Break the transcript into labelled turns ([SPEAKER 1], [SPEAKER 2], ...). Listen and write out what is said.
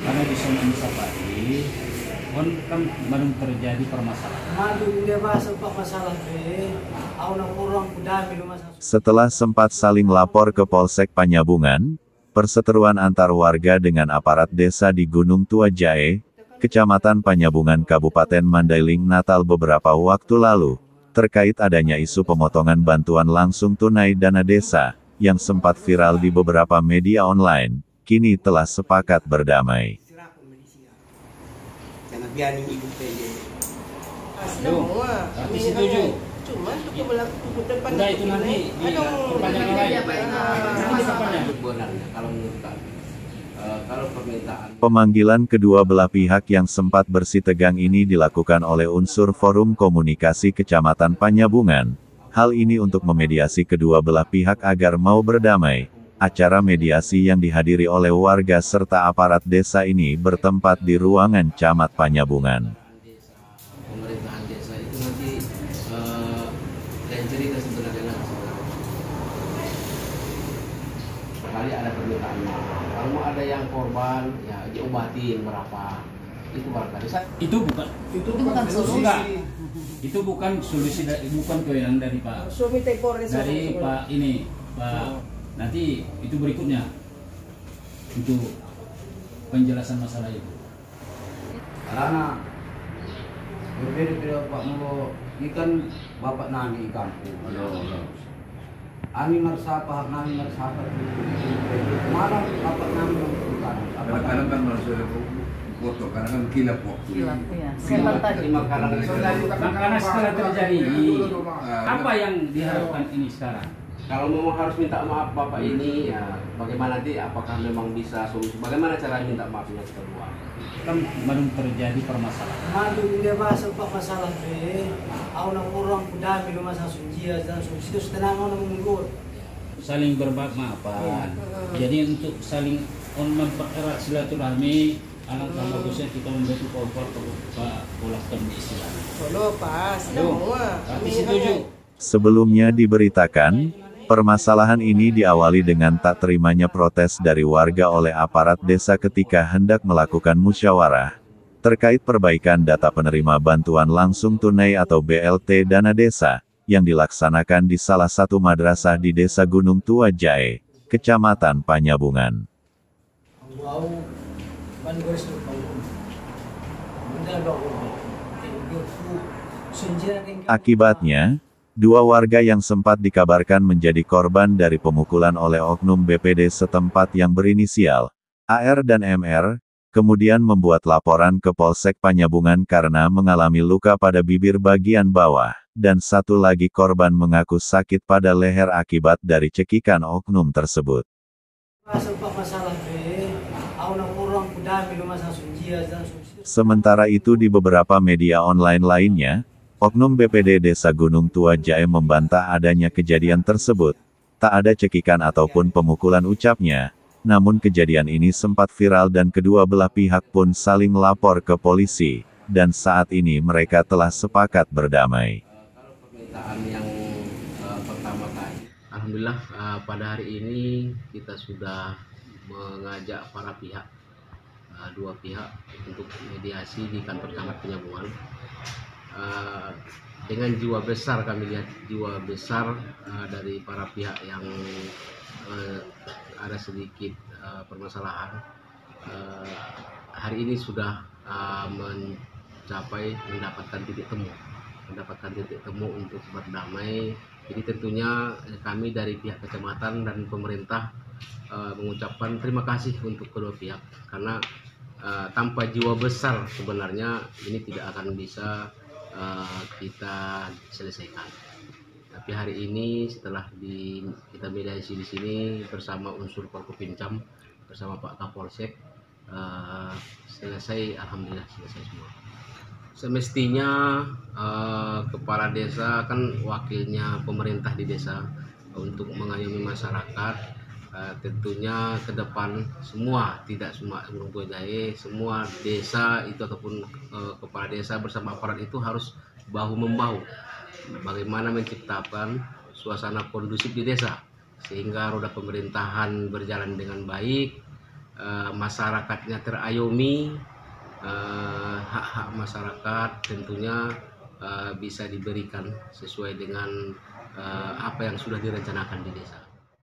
[SPEAKER 1] karena di sana Sapari kan kan baru terjadi permasalahan
[SPEAKER 2] Madu dia bahasa pak masalah be, aku nak kurang kudami rumah saya.
[SPEAKER 3] Setelah sempat saling lapor ke Polsek Panyabungan, perseteruan antar warga dengan aparat desa di Gunung Tua Jae, Kecamatan Panyabungan Kabupaten Mandailing Natal beberapa waktu lalu, terkait adanya isu pemotongan bantuan langsung tunai dana desa, yang sempat viral di beberapa media online, kini telah sepakat berdamai.
[SPEAKER 4] Jangan biarin ibu PJ.
[SPEAKER 1] Yo, tapi setuju.
[SPEAKER 5] Cuma untuk melakukan depan
[SPEAKER 1] itu nanti di
[SPEAKER 5] Aduh,
[SPEAKER 4] kalau menurut
[SPEAKER 3] Pemanggilan kedua belah pihak yang sempat bersitegang ini dilakukan oleh unsur Forum Komunikasi Kecamatan Panyabungan. Hal ini untuk memediasi kedua belah pihak agar mau berdamai. Acara mediasi yang dihadiri oleh warga serta aparat desa ini bertempat di ruangan Camat Panyabungan.
[SPEAKER 4] desa, pemerintahan desa itu nanti eh, lain cerita sebenarnya nanti sebenarnya. Sekali ada permintaan kalau mau ada yang korban ya diobatin berapa. Itu barangkali.
[SPEAKER 1] Itu bukan
[SPEAKER 2] Itu
[SPEAKER 5] bukan solusi.
[SPEAKER 1] Enggak. itu bukan solusi dari bukan kewenangan dari Pak
[SPEAKER 5] Suami
[SPEAKER 1] dari Pak ini Pak nanti itu berikutnya. Untuk penjelasan masalah itu.
[SPEAKER 6] karena berbeda-beda Pak Mulo. Ini kan Bapak Nani kampung. Ani mersapa, Nani mersapa Mana Bapak Nani menentukan
[SPEAKER 7] Kadang-kadang kan manusia itu foto, kadang kan kilap waktu.
[SPEAKER 5] Sebentar tadi.
[SPEAKER 4] terima kasih
[SPEAKER 1] Karena setelah terjadi apa yang diharapkan ini sekarang?
[SPEAKER 4] kalau memang harus minta maaf bapak ini ya bagaimana nanti? Apakah memang bisa solusi? Bagaimana cara minta maafnya kita berdua
[SPEAKER 1] Kan baru terjadi permasalahan.
[SPEAKER 2] Madu dia bahasa pak masalah be, aku nak kurang kudami rumah saya sunjia dan sunjia itu tenang aku nak mengurut.
[SPEAKER 1] Saling bermaafan. Jadi untuk saling on mempererat silaturahmi, alangkah bagusnya kita membentuk kompor Polas di.
[SPEAKER 5] Solo pas, semua.
[SPEAKER 1] tapi setuju.
[SPEAKER 3] Sebelumnya diberitakan, permasalahan ini diawali dengan tak terimanya protes dari warga oleh aparat desa ketika hendak melakukan musyawarah terkait perbaikan data penerima bantuan langsung tunai atau BLT dana desa yang dilaksanakan di salah satu madrasah di Desa Gunung Tua Jae, Kecamatan Panyabungan. Akibatnya, dua warga yang sempat dikabarkan menjadi korban dari pemukulan oleh oknum BPD setempat yang berinisial AR dan MR, kemudian membuat laporan ke Polsek Panyabungan karena mengalami luka pada bibir bagian bawah, dan satu lagi korban mengaku sakit pada leher akibat dari cekikan oknum tersebut. Sementara itu di beberapa media online lainnya, Oknum BPD Desa Gunung Tua Jae membantah adanya kejadian tersebut. Tak ada cekikan ataupun pemukulan ucapnya, namun kejadian ini sempat viral dan kedua belah pihak pun saling lapor ke polisi, dan saat ini mereka telah sepakat berdamai.
[SPEAKER 4] kalau permintaan yang eh, pertama tadi Alhamdulillah eh, pada hari ini kita sudah mengajak para pihak eh, dua pihak untuk mediasi di kantor camat penyambungan dengan jiwa besar kami lihat jiwa besar dari para pihak yang ada sedikit eh, permasalahan. Eh, hari ini sudah eh, mencapai mendapatkan titik temu. Mendapatkan titik temu untuk berdamai jadi tentunya kami dari pihak kecamatan dan pemerintah eh, mengucapkan terima kasih untuk kedua pihak. Karena eh, tanpa jiwa besar sebenarnya ini tidak akan bisa eh, kita selesaikan. Tapi hari ini setelah di kita mediasi di sini bersama unsur Forkopimcam bersama Pak Kapolsek eh, selesai alhamdulillah selesai semua. Semestinya eh, kepala desa kan wakilnya pemerintah di desa untuk mengayomi masyarakat eh, tentunya ke depan semua tidak Gunung Jahe semua desa itu ataupun eh, kepala desa bersama aparat itu harus bahu membahu bagaimana menciptakan suasana kondusif di desa sehingga roda pemerintahan berjalan dengan baik, eh, masyarakatnya terayomi, eh, hak-hak masyarakat tentunya eh, bisa diberikan sesuai dengan apa yang sudah direncanakan di desa.